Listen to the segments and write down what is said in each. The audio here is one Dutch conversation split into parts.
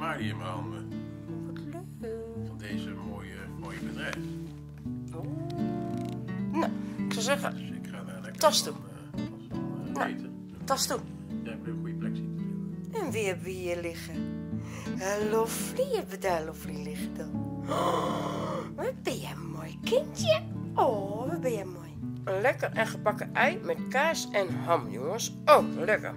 smiley in mijn handen. Wat leuk. Van deze mooie, mooie bedrijf. Oh. Nou, ik zou zeggen, Dus ik ga daar lekker Tas van, toe. eh, van, eh, Nou. tas toe. Ik wil een goede plek zien. En wie hebben we hier liggen? Een Loflie hebben we daar Loflie liggen dan. Oh, wat ben jij een mooi kindje. Oh, wat ben jij mooi. Een lekker en gebakken ei met kaas en ham, jongens. Oh, lekker.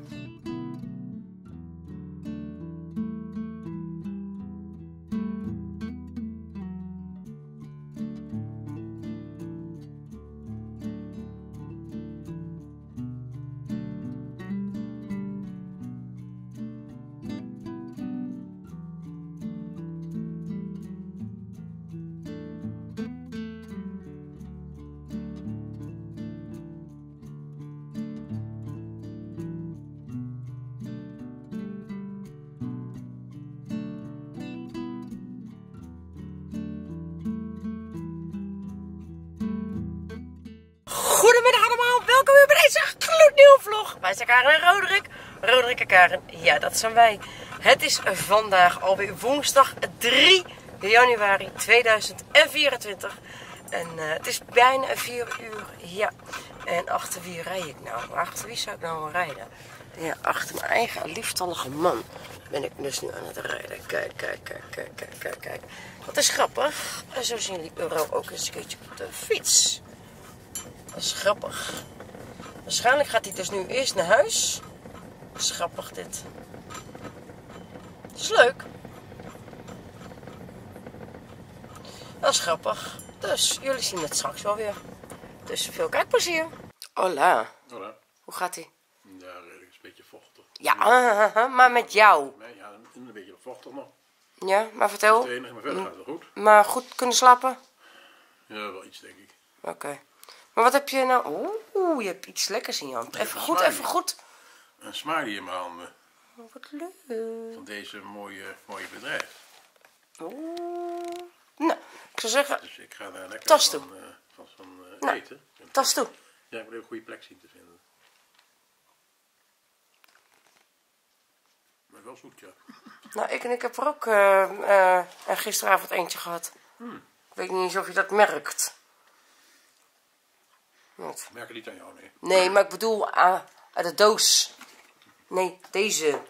Zijn Karen en Roderick. Roderick en Karen, ja dat zijn wij. Het is vandaag alweer woensdag 3 januari 2024. En eh, het is bijna 4 uur, ja. En achter wie rijd ik nou? Achter wie zou ik nou rijden? Ja, achter mijn eigen lieftallige man ben ik dus nu aan het rijden. Kijk, kijk, kijk, kijk, kijk, kijk, kijk. Dat is grappig. En zo zien jullie Euro ook eens een keertje op de fiets. Dat is grappig. Waarschijnlijk gaat hij dus nu eerst naar huis. Dat is grappig dit. Dat is leuk. Dat is grappig. Dus jullie zien het straks wel weer. Dus veel kijkplezier. Hola. Hola. Hoe gaat hij? Ja, redelijk is een beetje vochtig. Ja, maar met jou. Nee, ja, een beetje vochtig nog. Ja, maar Het vertel. enige, maar verder gaat het wel goed. Maar goed kunnen slapen? Ja, wel iets denk ik. Oké. Maar wat heb je nou? Oeh, je hebt iets lekkers in je hand. Even goed, smiley. even goed. Een smiley in mijn handen. Oh, wat leuk. Van deze mooie, mooie bedrijf. Oeh. Nou, ik zou zeggen, Dus ik ga daar lekker Tas van, toe. eh, van, van eh, Nou. eten. tas toe. Ja, ik wil een goede plek zien te vinden. Maar wel zoet, ja. Nou, ik en ik heb er ook eh, gisteravond eentje gehad. Ik weet niet eens of je dat merkt. Wat? Ik merk het niet aan jou, nee. Nee, maar ik bedoel ah, uit de doos. Nee, deze.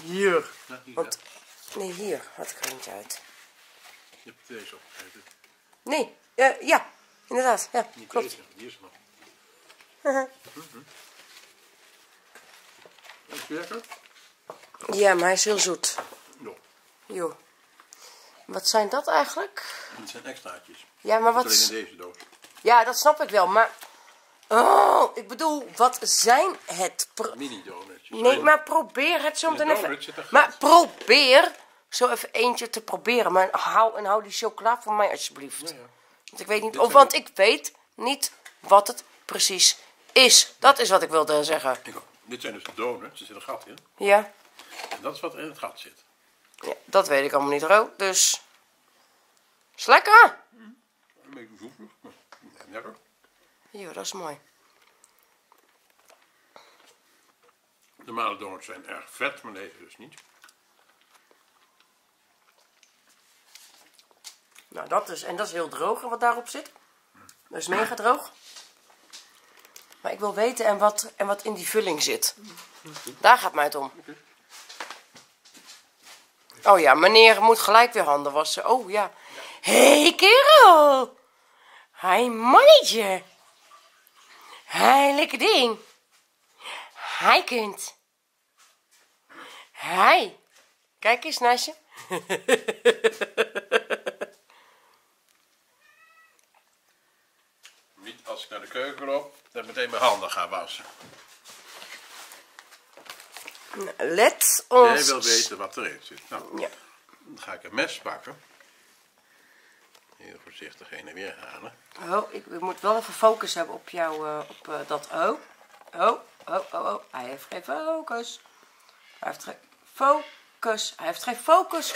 Hier. Hier, Want, nee, hier had ik er eentje uit. Je hebt deze opgegeten. Nee, eh, ja, inderdaad. Ja, Niet klopt. deze, die is er nog. Is het lekker? Ja, maar hij is heel zoet. Ja. Jo. Wat zijn dat eigenlijk? Dit zijn extraatjes. Ja, maar Wat? wat... Alleen in deze doos. Ja, dat snap ik wel, maar... Oh, ik bedoel, wat zijn het? Pro- Mini donutjes. Nee, maar probeer het zo meteen even... Maar probeer zo even eentje te proberen. Maar hou, en hou die chocola voor mij alsjeblieft. Ja, ja. Want ik weet niet... Of, want ik weet niet wat het precies is. Dat is wat ik wilde zeggen. Ik ook. Dit zijn dus de donuts, er zit een gat in. Ja? En dat is wat er in het gat zit. ja dat weet ik allemaal niet, Ro. Dus... Is lekker! Een beetje zoetig, lekker. Jo, dat is mooi. Normale donuts zijn erg vet, maar deze dus niet. Nou, dat is... En dat is heel droog wat daarop zit. Dat is mega droog. Maar ik wil weten en wat, en wat in die vulling zit. Daar gaat mij het om. Oh ja, meneer moet gelijk weer handen wassen. Oh ja. Hé, hey, kerel! Hi, mannetje! Hi, lekker ding! Hi, kind! Hi! Kijk eens naast je. Niet als ik naar de keuken loop, dat meteen mijn handen ga wassen. Let Jij ons... wil weten wat erin zit. Nou, Ja. dan ga ik een mes pakken. Heel voorzichtig heen en weer halen. Oh, ik, ik moet wel even focus hebben op jou, eh, op eh, dat. Oh, oh, oh, oh, oh. Hij heeft geen focus. Hij heeft geen focus. Hij heeft geen focus.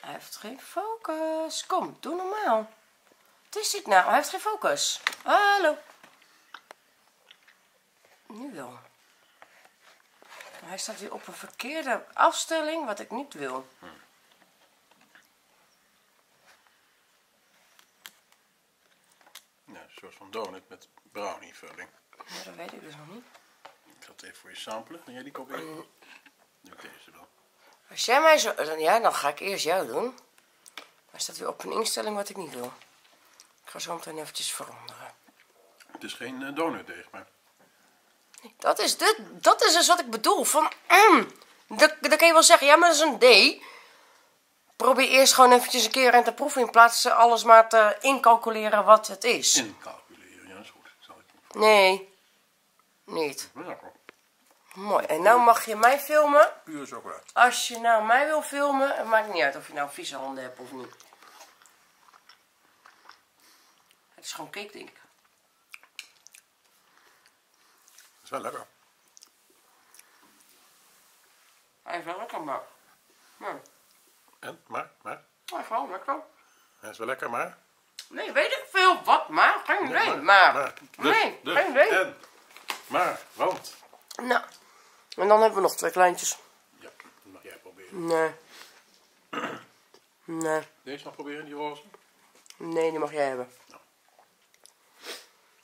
Hij heeft geen focus. Kom, doe normaal. Wat is dit nou? Hij heeft geen focus. Hallo. Nu wel. Hij staat weer op een verkeerde afstelling, wat ik niet wil. Ja, een soort van donut met brownie vulling. Maar dat weet ik dus nog niet. Ik zal het even voor je samplen. Wil jij die kop in? Doe ik deze dan. Als jij mij zo... dan- Ja, dan ga ik eerst jou doen. Hij staat weer op een instelling wat ik niet wil. Ik ga zo meteen eventjes veranderen. Het is geen eh, donutdeeg, maar Dat is, dit, dat is dus wat ik bedoel. Van, mm, dan, dan kan je wel zeggen, ja, maar dat is een D. Probeer eerst gewoon eventjes een keer aan te proeven in plaats van alles maar te incalculeren wat het is. incalculeren. Ja, dat is goed. Zal ik Nee, niet. Mooi. En nou mag je mij filmen. puur chocola. Als je nou mij wil filmen, het maakt niet uit of je nou vieze handen hebt of niet. Het is gewoon cake, denk ik. Dat is wel lekker. Hij is wel lekker, maar... maar En? Maar? Maar? is wel lekker. Hij is wel lekker, maar? Nee, weet ik veel wat, maar geen idee. maar, Maar, maar. Dus, nee, dus, geen idee. En? Maar, want? Nou, en dan hebben we nog twee kleintjes. Ja, dat mag jij proberen. Nee. Nee, Deze nog proberen, die roze? nee, die mag jij hebben.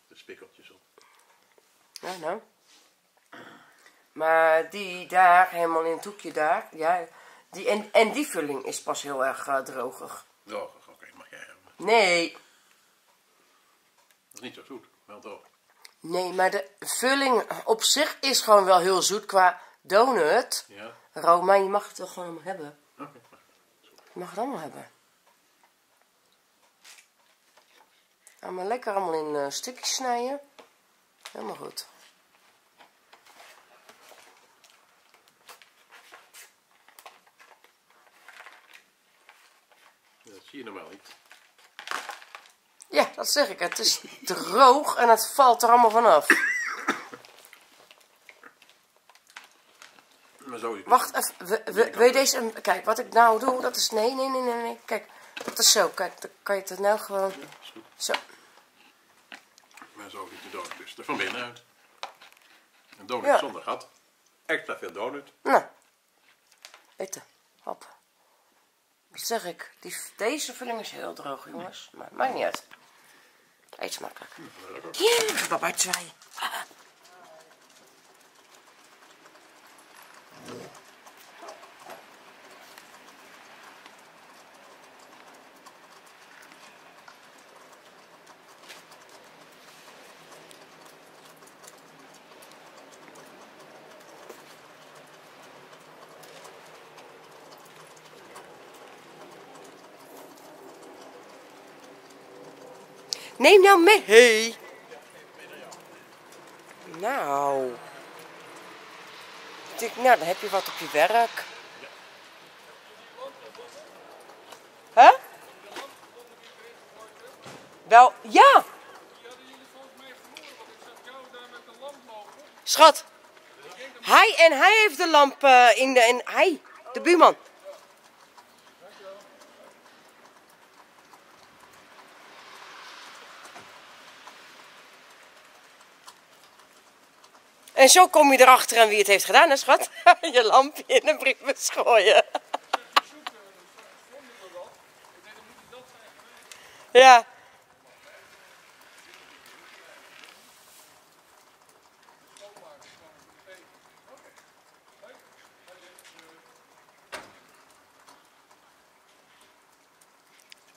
De spikkeltjes op. Ja, nou. Maar die daar, helemaal in het hoekje daar, ja, die, en, en die vulling is pas heel erg eh, drogig. Droog, oké, mag jij hebben. Nee, Dat is niet zo zoet, wel droog. nee, maar de vulling op zich is gewoon wel heel zoet qua donut. Ja? Roma, je mag het wel gewoon allemaal hebben. Oké. Je mag het allemaal hebben. Allemaal lekker allemaal in eh, stukjes snijden. Helemaal goed. Dat zie je normaal niet. Ja, dat zeg ik. Het is droog en het valt er allemaal vanaf. Maar zo is Wacht even. we- we- je deze... Kijk, wat ik nou doe, dat is... Nee, nee, nee, nee, nee. Kijk, dat is zo. Kijk, dan kan je het nou gewoon... Ja, is goed. Zo. Maar zo ziet de donut dus er van binnenuit. Een donut Ja. zonder gat. Extra veel donut. Nou. Eten. Hop. Wat zeg ik? Die, deze vulling is heel droog, jongens. Maar maakt niet uit. Eet smakelijk. Ja, papa zwaaien. Neem nou mee. Hey. Nou. Nou, dan heb je wat op je werk. Hè? Wel, ja. Schat. Hij en hij heeft de lamp eh, in de... En hij, de buurman. En zo kom je erachter aan wie het heeft gedaan, hè schat? je lampje in de brievenbus gooien. ja.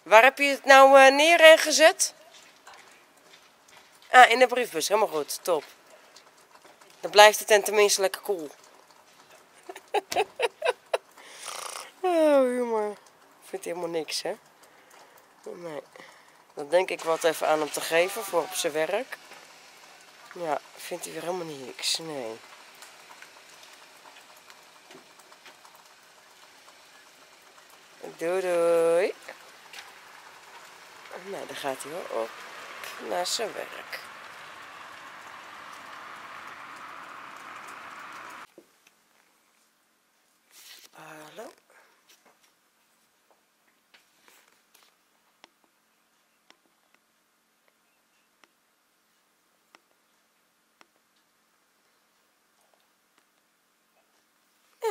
Waar heb je het nou eh, neer en gezet? Ah, in de briefbus. Helemaal goed. Top. Dan blijft het ten tenminste lekker koel. oh, jongen. Vindt helemaal niks, hè? Nee. Dan denk ik wat even aan hem te geven voor op zijn werk. Ja, vindt hij weer helemaal niks. Nee. Doei doei. Nou, dan gaat hij wel op naar zijn werk. Hallo.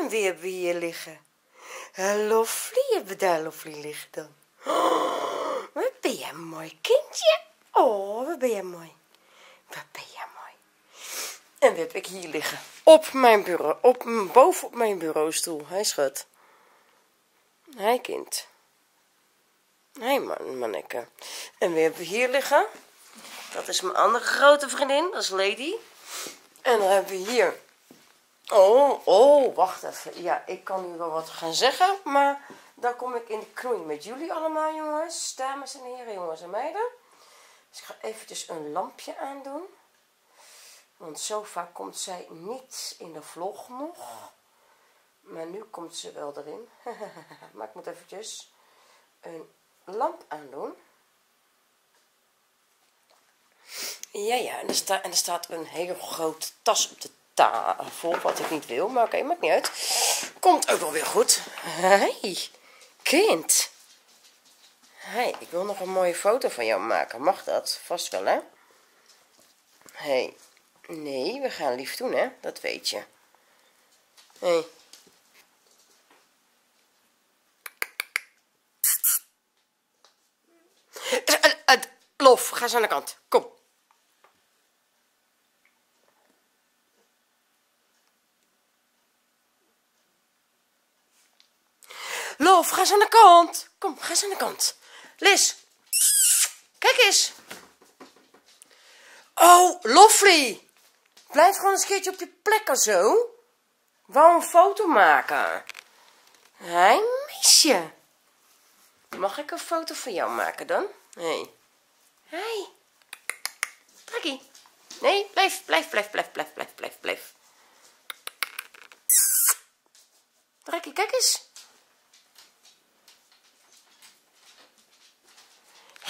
En wie hebben we hier liggen? Lovely hebben we daar liggen dan. Wat ben jij mooi kindje. Oh, wat ben jij mooi. Wat ben jij mooi. En wie heb ik hier liggen? Op mijn bureau, op, boven op mijn bureaustoel. Hij schat. Hij kind. Hij man, manneke. En wie hebben we hier liggen? Dat is mijn andere grote vriendin, dat is Lady. En dan hebben we hier Oh, oh, wacht even. Ja, ik kan nu wel wat gaan zeggen, maar dan kom ik in de knoei met jullie allemaal, jongens. Dames en heren, jongens en meiden. Dus ik ga eventjes een lampje aandoen. Want zo vaak komt zij niet in de vlog nog. Maar nu komt ze wel erin. maar ik moet eventjes een lamp aandoen. Ja, ja, en er, staat en er staat een hele grote tas op de tafel, wat ik niet wil, maar oké, maakt niet uit. Komt ook wel weer goed. Hey, kind. Hey, ik wil nog een mooie foto van jou maken. Mag dat? Vast wel, hè? Hey, nee, we gaan lief doen, hè? Dat weet je. Hey. Lof, ga eens aan de kant. Kom. Lof, ga eens aan de kant. Kom, ga eens aan de kant. Lis, kijk eens. Oh, Lofly. Blijf gewoon een keertje op je plek of zo. Wou een foto maken. Hij mis je. Mag ik een foto van jou maken dan? Nee. Hey. Trekkie. Nee, blijf, blijf, blijf, blijf, blijf, blijf, blijf, blijf. Trekkie, kijk eens.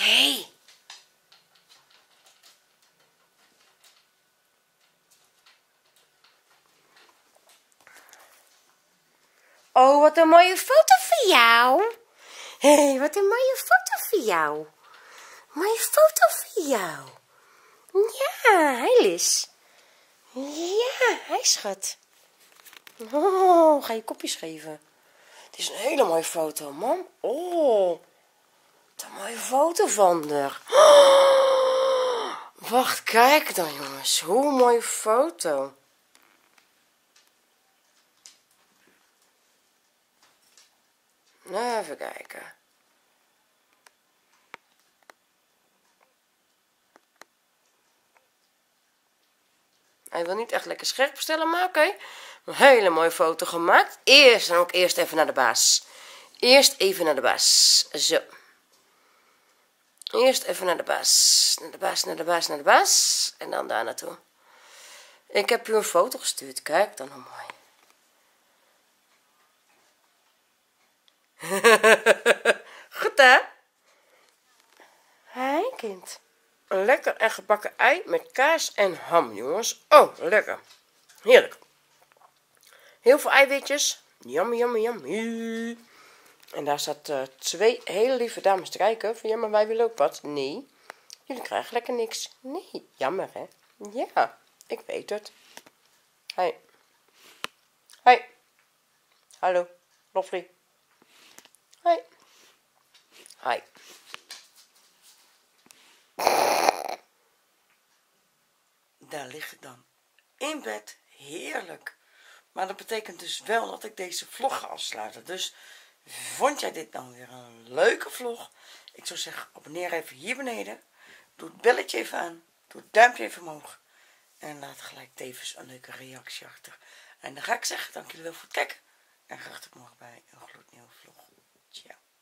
hey. Oh, wat een mooie foto van jou. Hé, hey, wat een mooie foto van jou. Mooie foto van jou. Ja, hij Lis. Ja, hij schat. Oh, ga je kopjes geven. Het is een hele mooie foto, man. Oh een mooie foto van haar. wacht, kijk dan jongens. Hoe mooie foto. Even kijken. Hij wil niet echt lekker scherp stellen, maar oké. Een hele mooie foto gemaakt. Eerst en ook eerst even naar de baas. Eerst even naar de baas. Zo. Eerst even naar de baas. Naar de baas, naar de baas, naar de baas. En dan daar naartoe. Ik heb u een foto gestuurd. Kijk dan hoe mooi. Goed hè? Hé kind. Een lekker en gebakken ei met kaas en ham jongens. Oh lekker. Heerlijk. Heel veel eiwitjes. Yummy, yummy, yummy. En daar staat uh, twee hele lieve dames te kijken. Van ja, maar wij willen ook wat. Nee, jullie krijgen lekker niks. Nee, jammer hè. Ja, ik weet het. Hi. Hi. Hallo, Loffrey. Hi. Hi. Daar lig ik dan. In bed. Heerlijk. Maar dat betekent dus wel dat ik deze vlog ga afsluiten. Dus Vond jij dit dan weer een leuke vlog? Ik zou zeggen, abonneer even hier beneden. Doe het belletje even aan. Doe het duimpje even omhoog. En laat gelijk tevens een leuke reactie achter. En dan ga ik zeggen, dank jullie wel voor het kijken. En graag tot morgen bij een gloednieuwe vlog. Tchau.